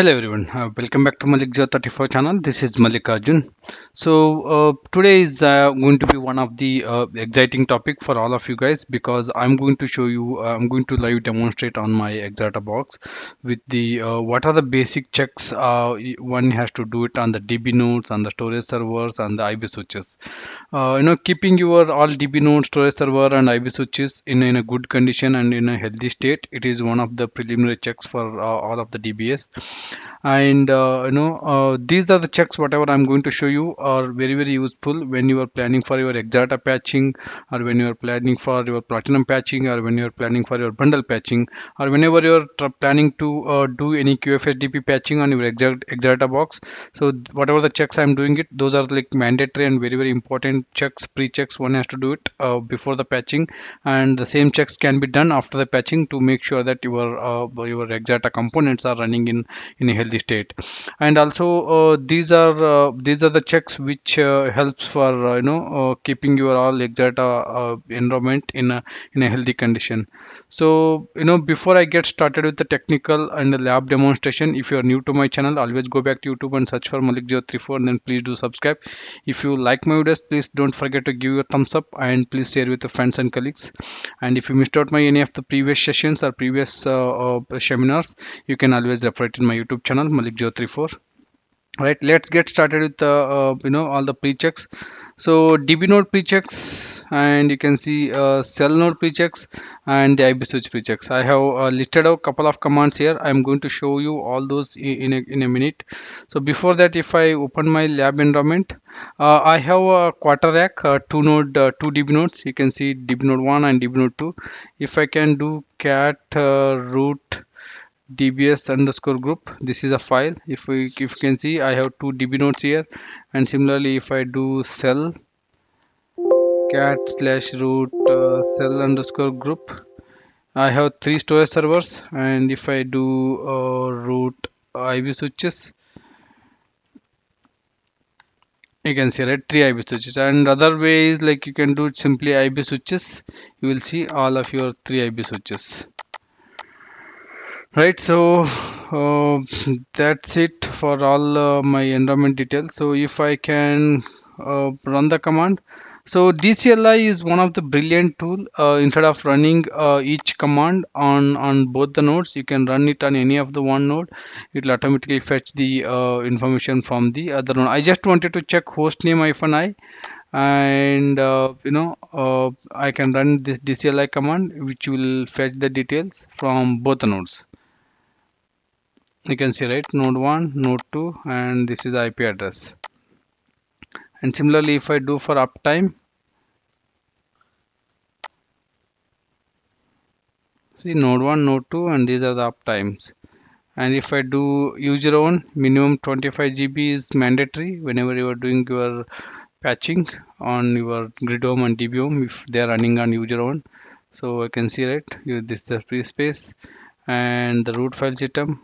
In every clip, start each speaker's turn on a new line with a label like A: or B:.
A: Hello everyone, uh, welcome back to Mallik 34 channel. This is Mallikarjun. So uh, today is uh, going to be one of the uh, exciting topic for all of you guys because I'm going to show you, uh, I'm going to live demonstrate on my Exadata box with the uh, what are the basic checks one has to do it on the DB nodes, on the storage servers, and the IB switches. You know, keeping your all DB node, storage server, and IB switches in in a good condition and in a healthy state, it is one of the preliminary checks for all of the DBS and uh, you know uh, these are the checks whatever i'm going to show you are very very useful when you are planning for your Exadata patching or when you are planning for your platinum patching or when you are planning for your bundle patching or whenever you are planning to uh, do any qfsdp patching on your Exadata, box. So whatever the checks i'm doing it those are like mandatory and very very important checks pre-checks one has to do it uh, before the patching. And the same checks can be done after the patching to make sure that your uh, your Exadata components are running in in a healthy state. And also uh, these are uh, these are the checks which uh, helps for you know keeping your all uh, environment in a in a healthy condition. So you know before i get started with the technical and the lab demonstration if you are new to my channel always go back to youtube and search for mallik034 and then please do subscribe. If you like my videos please don't forget to give a thumbs up and please share with your friends and colleagues. And if you missed out my any of the previous sessions or previous uh, uh, seminars you can always refer it in my youtube channel mallik034 right let's get started with the uh, you know all the pre-checks. So db node pre-checks and you can see uh, cell node pre-checks and the ib switch pre-checks. I have uh, listed a couple of commands here. I'm going to show you all those in a, in a minute. So before that if i open my lab environment uh, i have a quarter rack uh, two node uh, two db nodes. You can see db node 1 and db node 2 if i can do cat uh, root dbs underscore group. This is a file. If we if you can see i have two db nodes here. And similarly if i do cell cat slash root uh, cell underscore group i have three storage servers. And if i do uh, root ib switches you can see right? Three ib switches. And other way is like you can do it simply ib switches. You will see all of your three ib switches right so uh, that's it for all uh, my environment details. So if i can uh, run the command. So dcli is one of the brilliant tool uh, instead of running uh, each command on on both the nodes you can run it on any of the one node. It will automatically fetch the uh, information from the other node. I just wanted to check host name hyphen i and uh, you know uh, i can run this dcli command which will fetch the details from both the nodes you can see right node 1 node 2 and this is the ip address. And similarly if i do for uptime see node 1 node 2 and these are the uptimes. And if i do user own minimum 25 gb is mandatory whenever you are doing your patching on your grid home and db home if they are running on user own. So i can see right this is the free space and the root file system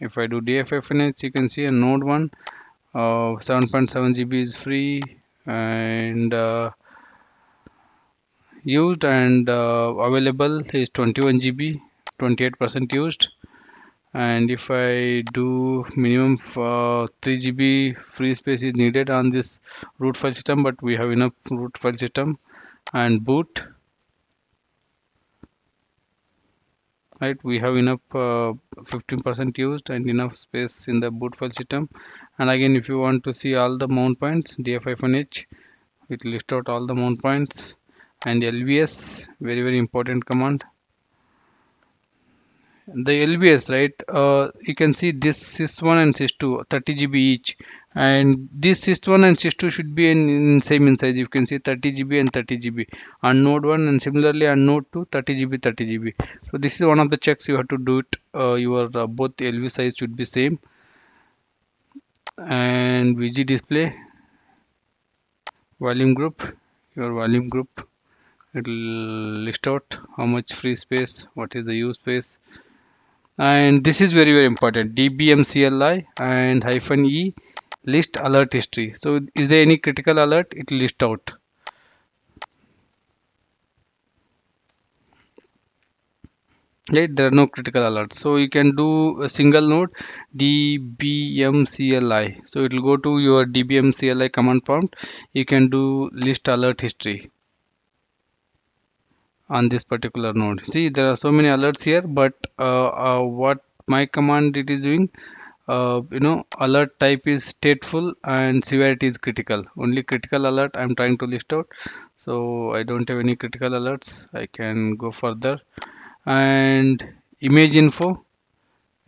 A: if I do DFFNH you can see a node 1 uh, 7.7 GB is free and uh, used and uh, available is 21 GB 28% used. And if I do minimum uh, 3 GB free space is needed on this root file system but we have enough root file system and boot right? We have enough uh, 15% used and enough space in the boot file system. And again if you want to see all the mount points df-h it list out all the mount points. And lvs very very important command the lvs right? Uh, you can see this sys1 and sys2 30 gb each. And this sys1 and sys2 should be in, in same in size. You can see 30 gb and 30 gb on node 1 and similarly on node 2 30 gb 30 gb so this is one of the checks. You have to do it. Uh, your uh, both lv size should be same. And vg display volume group your volume group. It will list out how much free space what is the use space and this is very very important. Dbmcli and hyphen e list alert history. So is there any critical alert? It will list out. Right there are no critical alerts. So you can do a single node dbmcli so it will go to your dbmcli command prompt. You can do list alert history on this particular node. See there are so many alerts here but uh, uh, what my command it is doing uh, you know alert type is stateful and severity is critical. Only critical alert i'm trying to list out. So i don't have any critical alerts. I can go further. And image info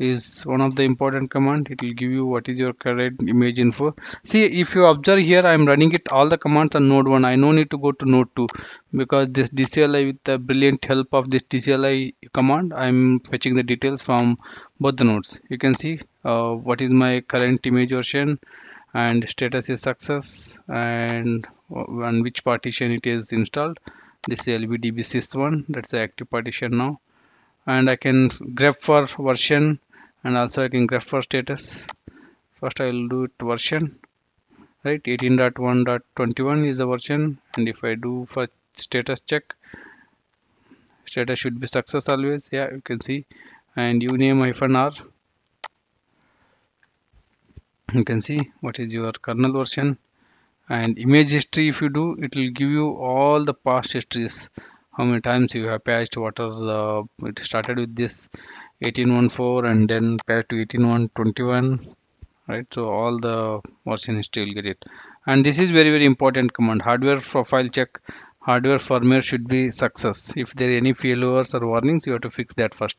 A: is one of the important command. It will give you what is your current image info. See if you observe here i am running it all the commands on node 1 i no need to go to node 2 because this dcli with the brilliant help of this dcli command i'm fetching the details from both the nodes. You can see uh, what is my current image version and status is success and on which partition it is installed. This is lbdb sys1 that's the active partition now. And I can grab for version and also I can grep for status. First I will do it version. Right 18.1.21 is the version. And if I do for status check status should be success always. Yeah you can see. And uname hyphen r. You can see what is your kernel version. And image history if you do it will give you all the past histories. How many times you have patched what are the it started with this 1814 and then patch to 18121 right? So all the version history will get it and this is very very important command. Hardware profile check. Hardware firmware should be success. If there are any failures or warnings you have to fix that first.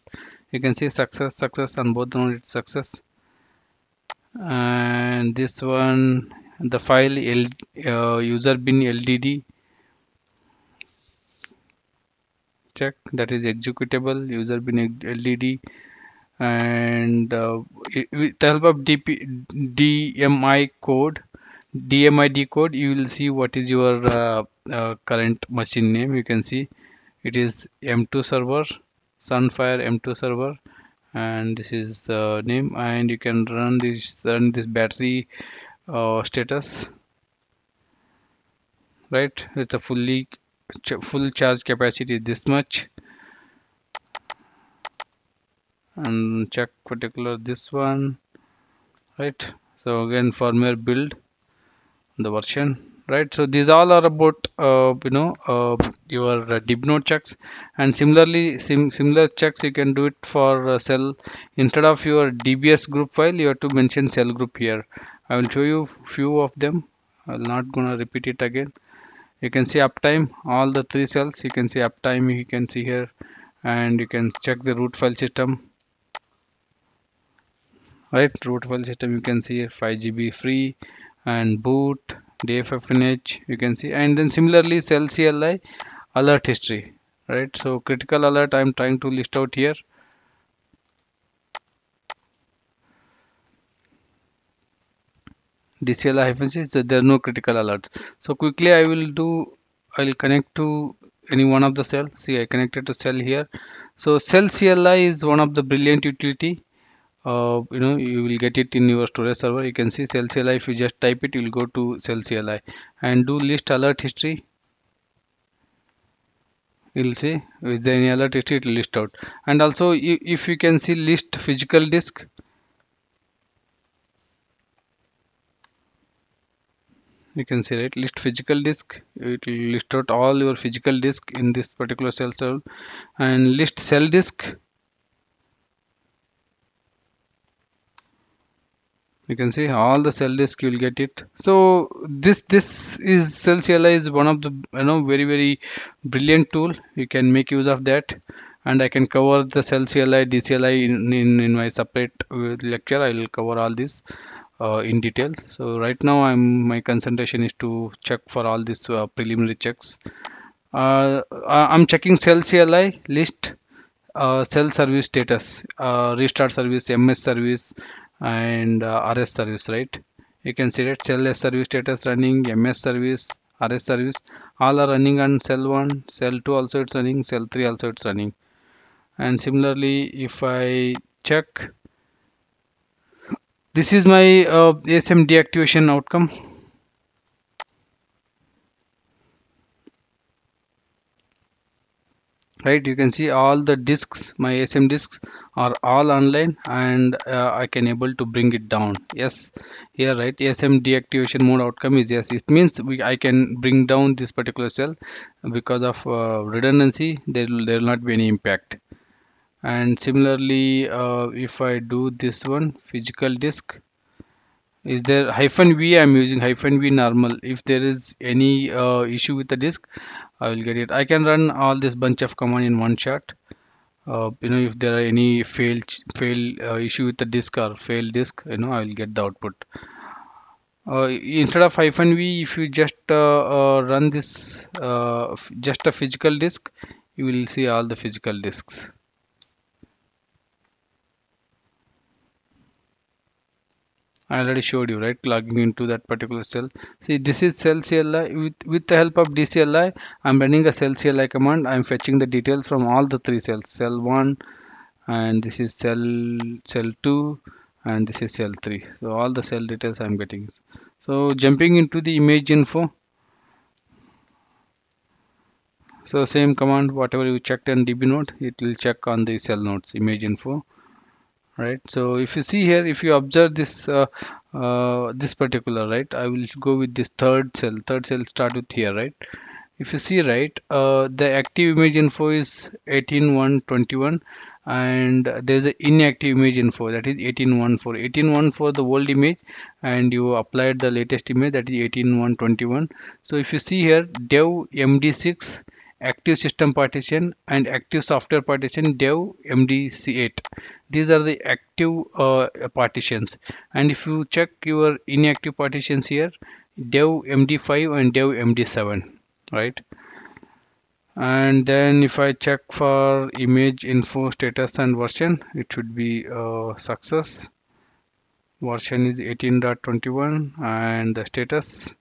A: You can see success success on both the it's success. And this one the file L, uh, user bin ldd that is executable user bin led and uh, with the help of DP, DMI code dmidecode you will see what is your uh, uh, current machine name. You can see it is M2 server Sunfire M2 server and this is the name. And you can run this run this battery uh, status. Right? It's a fully full charge capacity this much. And check particular this one right? So again firmware build the version right? So these all are about uh, you know uh, your uh, node checks. And similarly sim similar checks you can do it for uh, cell. Instead of your dbs group file you have to mention cell group here. I will show you few of them. I'm not gonna repeat it again you can see uptime all the three cells. You can see uptime you can see here and you can check the root file system. Right root file system you can see 5 GB free and boot dffnh you can see. And then similarly cell CLI alert history. Right so critical alert I'm trying to list out here DCLI hyphen so there are no critical alerts. So quickly I will do I'll connect to any one of the cell. See I connected to cell here. So cell CLI is one of the brilliant utility. Uh, you know you will get it in your storage server. You can see cell CLI if you just type it you will go to cell CLI and do list alert history. You'll see is there any alert history it will list out. And also if you can see list physical disk you can see right? List physical disk. It will list out all your physical disk in this particular cell cell. And list cell disk. You can see all the cell disk you will get it. So this this is cell CLI is one of the you know very very brilliant tool. You can make use of that. And I can cover the cell CLI DCLI in, in, in my separate uh, lecture. I will cover all this in detail. So right now I'm my concentration is to check for all these uh, preliminary checks. Uh, I'm checking cell CLI list uh, cell service status uh, restart service MS service and uh, RS service right? You can see that cell S service status running MS service RS service all are running on cell 1 cell 2 also it's running cell 3 also it's running. And similarly if I check this is my uh, ASM deactivation outcome. Right you can see all the disks my asm disks are all online and uh, i can able to bring it down. Yes here right asm deactivation mode outcome is yes. It means we i can bring down this particular cell because of uh, redundancy. There there will not be any impact and similarly uh, if i do this one physical disk is there hyphen v i'm using hyphen v normal if there is any uh, issue with the disk I will get it. I can run all this bunch of command in one shot. Uh, you know, if there are any fail fail uh, issue with the disk or fail disk, you know, I will get the output. Uh, instead of hyphen v, if you just uh, run this just a physical disk, you will see all the physical disks. I already showed you right? Logging into that particular cell. See this is cell CLI with with the help of DCLI I'm running a cell CLI command. I'm fetching the details from all the three cells. Cell 1 and this is cell cell 2 and this is cell 3 so all the cell details I'm getting. So jumping into the image info. So same command whatever you checked in DB node it will check on the cell nodes image info right? So if you see here if you observe this uh, uh, this particular right I will go with this third cell. Third cell start with here right? If you see right uh, the active image info is 18121 and there's an inactive image info that is 1814 1814 the old image and you applied the latest image that is 18121 so if you see here dev md6 active system partition and active software partition dev mdc8 these are the active uh, partitions. And if you check your inactive partitions here dev md5 and dev md7 right? And then if I check for image info status and version it should be uh, success. Version is 18.21 and the status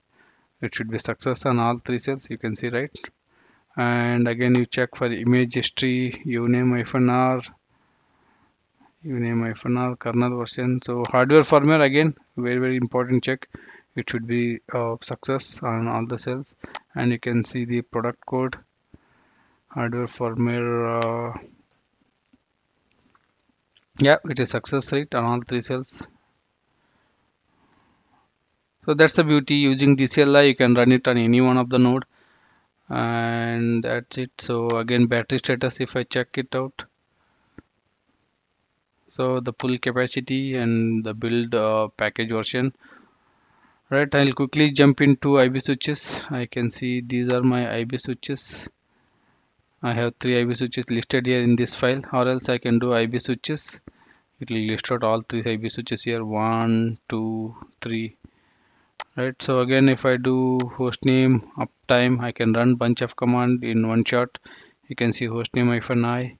A: it should be success on all three cells you can see right? And again you check for the image history uname r uname r kernel version. So hardware firmware again very very important check. It should be uh, success on all the cells. And you can see the product code. Hardware firmware uh, yeah it is success rate on all three cells. So that's the beauty. Using DCLI you can run it on any one of the node. And that's it. So again battery status if I check it out so the full capacity and the build uh, package version. Right I'll quickly jump into IB switches. I can see these are my IB switches. I have three IB switches listed here in this file or else I can do IB switches. It will list out all three IB switches here. One two three. Right so again if I do hostname uptime I can run bunch of command in one shot. You can see hostname hyphen i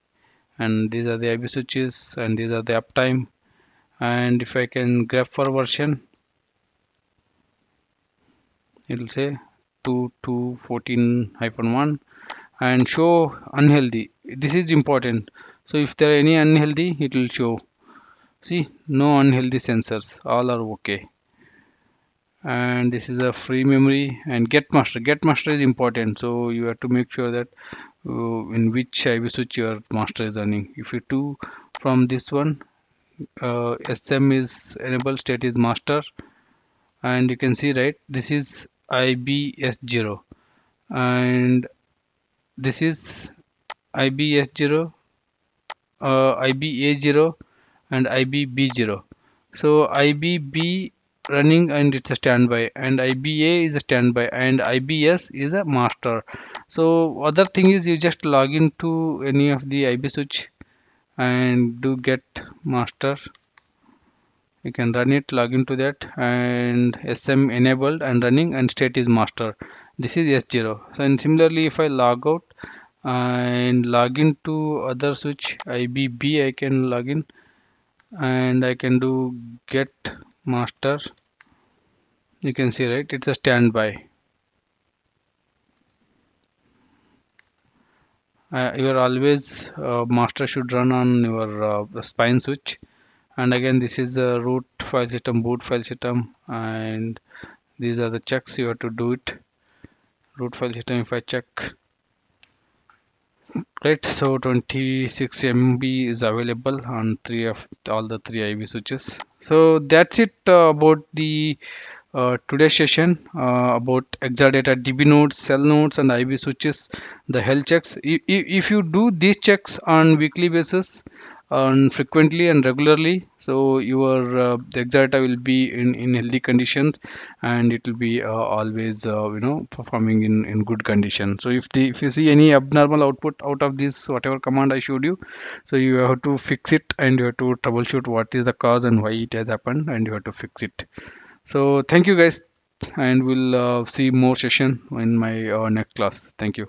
A: and these are the IB switches and these are the uptime. And if I can grab for version it will say 2214 hyphen 1 and show unhealthy. This is important. So if there are any unhealthy it will show. See no unhealthy sensors. All are okay. And this is a free memory. And get master get master is important. So you have to make sure that in which IB switch your master is running if you do from this one uh, SM is enable state is master and you can see right this is IBS0 and this is IBS0 uh, IBA0 and IBB0 so IBB running and it's a standby and IBA is a standby and IBS is a master so other thing is you just log into any of the IB switch and do get master. You can run it log into that and SM enabled and running and state is master. This is S0 so and similarly if I log out and log into other switch IBB I can log in and I can do get master. You can see right? It's a standby uh, your always uh, master should run on your uh, spine switch. And again this is the root file system boot file system and these are the checks you have to do it. Root file system if I check. Right so 26 MB is available on three of all the three IB switches. So that's it uh, about the uh, today's session uh, about Exadata DB nodes, cell nodes, and IB switches, the health checks. If, if you do these checks on weekly basis, and frequently and regularly, so your uh, Exadata will be in, in healthy conditions, and it will be uh, always uh, you know performing in, in good condition. So if the if you see any abnormal output out of this whatever command I showed you, so you have to fix it and you have to troubleshoot what is the cause and why it has happened, and you have to fix it so thank you guys and we'll uh, see more session in my uh, next class. Thank you